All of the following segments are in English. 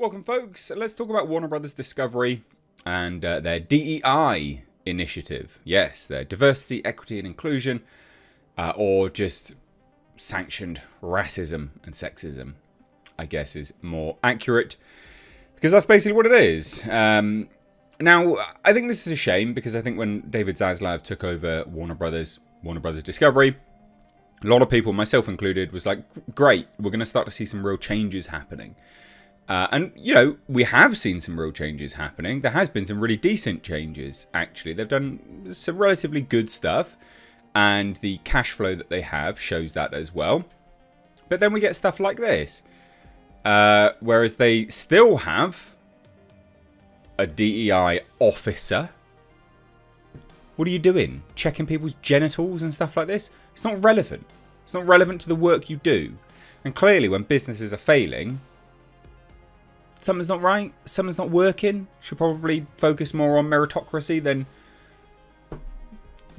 Welcome, folks. Let's talk about Warner Brothers Discovery and uh, their DEI initiative. Yes, their diversity, equity, and inclusion, uh, or just sanctioned racism and sexism, I guess is more accurate, because that's basically what it is. Um, now, I think this is a shame because I think when David Zaslav took over Warner Brothers, Warner Brothers Discovery, a lot of people, myself included, was like, great, we're going to start to see some real changes happening. Uh, and, you know, we have seen some real changes happening. There has been some really decent changes, actually. They've done some relatively good stuff. And the cash flow that they have shows that as well. But then we get stuff like this. Uh, whereas they still have a DEI officer. What are you doing? Checking people's genitals and stuff like this? It's not relevant. It's not relevant to the work you do. And clearly, when businesses are failing, something's not right, something's not working. Should probably focus more on meritocracy than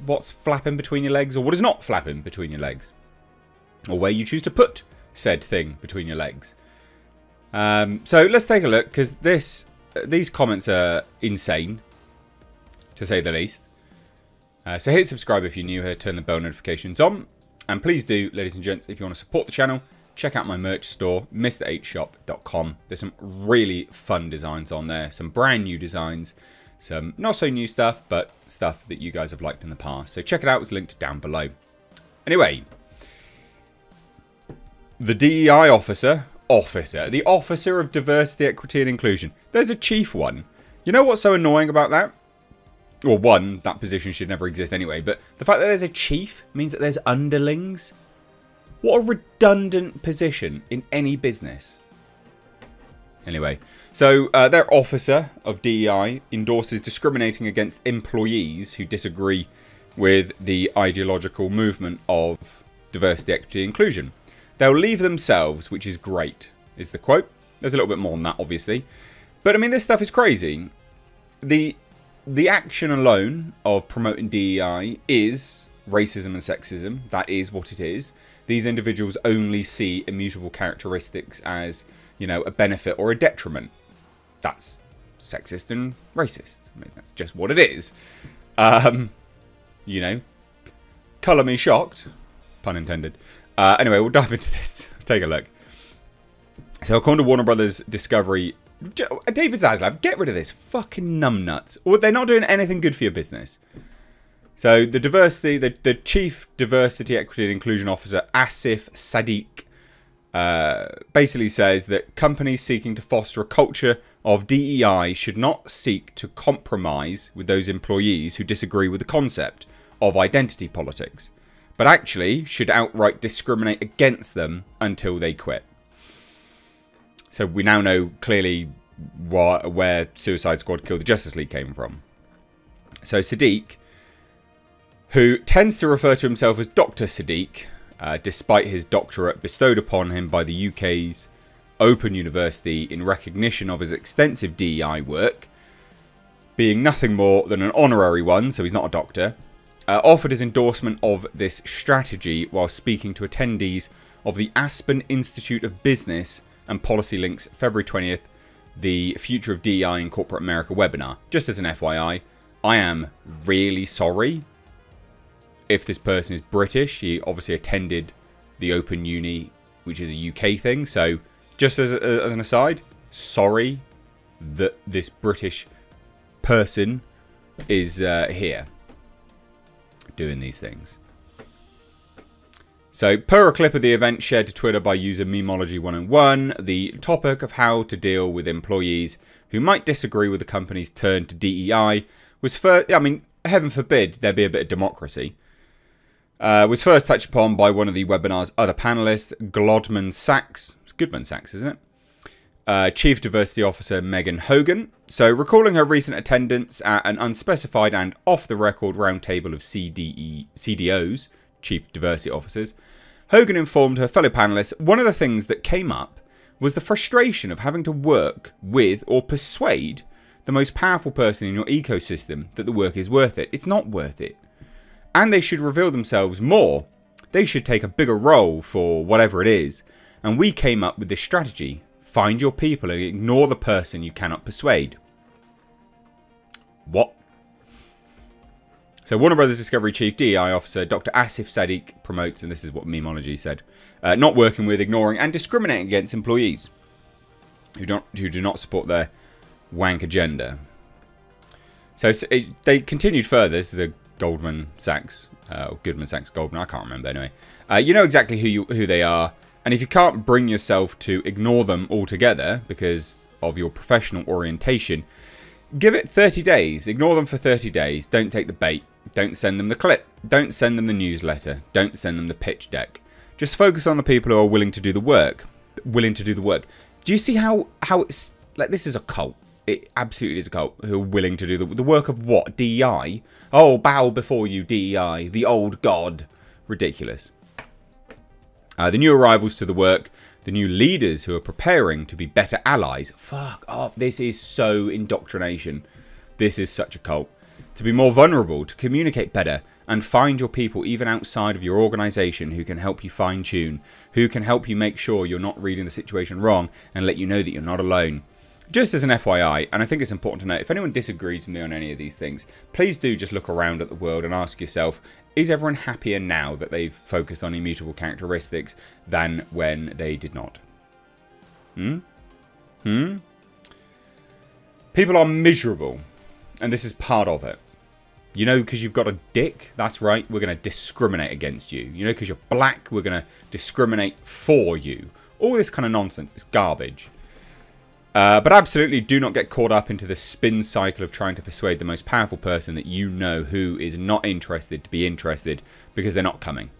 what's flapping between your legs or what is not flapping between your legs. Or where you choose to put said thing between your legs. Um, so let's take a look because this these comments are insane, to say the least. Uh, so hit subscribe if you're new here, turn the bell notifications on. And please do, ladies and gents, if you want to support the channel, check out my merch store, mrhshop.com. There's some really fun designs on there, some brand new designs, some not so new stuff, but stuff that you guys have liked in the past. So check it out, it's linked down below. Anyway, the DEI officer, officer, the officer of diversity, equity and inclusion. There's a chief one. You know what's so annoying about that? Well, one, that position should never exist anyway, but the fact that there's a chief means that there's underlings. What a redundant position in any business. Anyway, so uh, their officer of DEI endorses discriminating against employees who disagree with the ideological movement of diversity, equity, inclusion. They'll leave themselves, which is great, is the quote. There's a little bit more than that, obviously. But I mean, this stuff is crazy. The the action alone of promoting DEI is racism and sexism. That is what it is. These individuals only see immutable characteristics as, you know, a benefit or a detriment. That's sexist and racist. I mean, that's just what it is. Um, you know, colour me shocked, pun intended. Uh, anyway, we'll dive into this. Take a look. So, according to Warner Brothers Discovery, David Zaslav, get rid of this fucking numbnuts. Or they're not doing anything good for your business. So the diversity, the, the chief diversity, equity and inclusion officer, Asif Sadiq, uh, basically says that companies seeking to foster a culture of DEI should not seek to compromise with those employees who disagree with the concept of identity politics, but actually should outright discriminate against them until they quit. So we now know clearly what, where Suicide Squad Kill the Justice League came from. So Sadiq who tends to refer to himself as Dr. Sadiq, uh, despite his doctorate bestowed upon him by the UK's Open University in recognition of his extensive DEI work, being nothing more than an honorary one, so he's not a doctor, uh, offered his endorsement of this strategy while speaking to attendees of the Aspen Institute of Business and Policy Links February 20th, the Future of DEI in Corporate America webinar. Just as an FYI, I am really sorry if this person is British, he obviously attended the Open Uni, which is a UK thing. So, just as, a, as an aside, sorry that this British person is uh, here doing these things. So, per a clip of the event shared to Twitter by user Memology101, the topic of how to deal with employees who might disagree with the company's turn to DEI was first. I mean, heaven forbid there be a bit of democracy uh, was first touched upon by one of the webinar's other panelists, Glodman Sachs. It's Goodman Sachs, isn't it? Uh, Chief Diversity Officer Megan Hogan. So, recalling her recent attendance at an unspecified and off the record roundtable of CDE, CDOs, Chief Diversity Officers, Hogan informed her fellow panelists one of the things that came up was the frustration of having to work with or persuade the most powerful person in your ecosystem that the work is worth it. It's not worth it and they should reveal themselves more. They should take a bigger role for whatever it is. And we came up with this strategy Find your people and ignore the person you cannot persuade. What? So Warner Brothers Discovery Chief DEI Officer Dr. Asif Sadiq promotes, and this is what Memology said, uh, not working with, ignoring, and discriminating against employees who don't who do not support their wank agenda. So it, they continued further. This is the Goldman Sachs uh, or Goodman Sachs Goldman. I can't remember anyway. Uh, you know exactly who you who they are, and if you can't bring yourself to ignore them altogether because of your professional orientation, give it 30 days. Ignore them for 30 days. Don't take the bait. Don't send them the clip. Don't send them the newsletter. Don't send them the pitch deck. Just focus on the people who are willing to do the work. Willing to do the work. Do you see how how it's like this is a cult? It absolutely is a cult who are willing to do the, the work of what? DEI? Oh, bow before you, DEI, the old god. Ridiculous. Uh, the new arrivals to the work, the new leaders who are preparing to be better allies. Fuck off. This is so indoctrination. This is such a cult. To be more vulnerable, to communicate better, and find your people even outside of your organization who can help you fine tune, who can help you make sure you're not reading the situation wrong and let you know that you're not alone. Just as an FYI, and I think it's important to note, if anyone disagrees with me on any of these things, please do just look around at the world and ask yourself, is everyone happier now that they've focused on immutable characteristics than when they did not? Hmm? Hmm? People are miserable, and this is part of it. You know, because you've got a dick, that's right, we're going to discriminate against you. You know, because you're black, we're going to discriminate for you. All this kind of nonsense is garbage. Uh, but absolutely do not get caught up into the spin cycle of trying to persuade the most powerful person that you know who is not interested to be interested because they're not coming.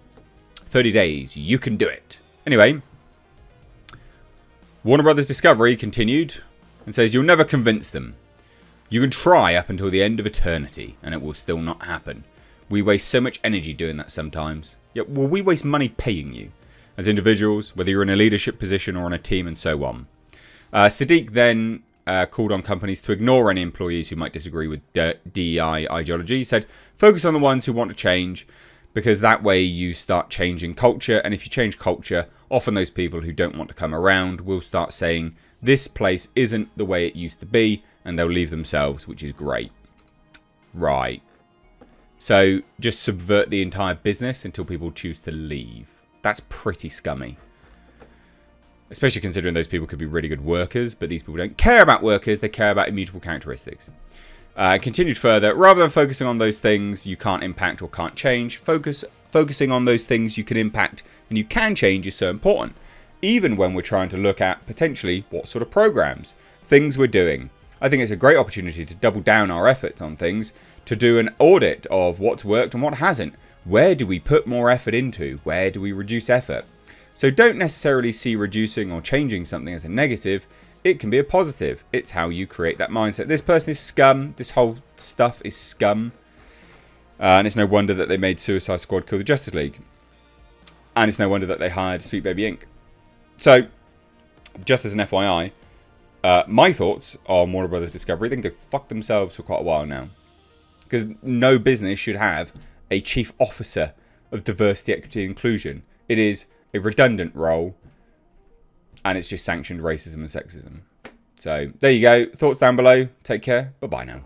30 days, you can do it. Anyway, Warner Brothers Discovery continued and says you'll never convince them. You can try up until the end of eternity and it will still not happen. We waste so much energy doing that sometimes. Yet will we waste money paying you? As individuals, whether you're in a leadership position or on a team and so on. Uh, Sadiq then uh, called on companies to ignore any employees who might disagree with DEI ideology. He said, focus on the ones who want to change because that way you start changing culture. And if you change culture, often those people who don't want to come around will start saying, this place isn't the way it used to be, and they'll leave themselves, which is great. Right. So just subvert the entire business until people choose to leave. That's pretty scummy. Especially considering those people could be really good workers, but these people don't care about workers, they care about immutable characteristics. Uh, continued further, rather than focusing on those things you can't impact or can't change, focus focusing on those things you can impact and you can change is so important. Even when we're trying to look at potentially what sort of programs, things we're doing. I think it's a great opportunity to double down our efforts on things, to do an audit of what's worked and what hasn't. Where do we put more effort into? Where do we reduce effort? So don't necessarily see reducing or changing something as a negative. It can be a positive. It's how you create that mindset. This person is scum. This whole stuff is scum. Uh, and it's no wonder that they made Suicide Squad kill the Justice League. And it's no wonder that they hired Sweet Baby Inc. So, just as an FYI, uh, my thoughts on Warner Brothers Discovery, they can go fuck themselves for quite a while now. Because no business should have a chief officer of diversity, equity, and inclusion. It is a redundant role, and it's just sanctioned racism and sexism. So there you go. Thoughts down below. Take care. Bye bye now.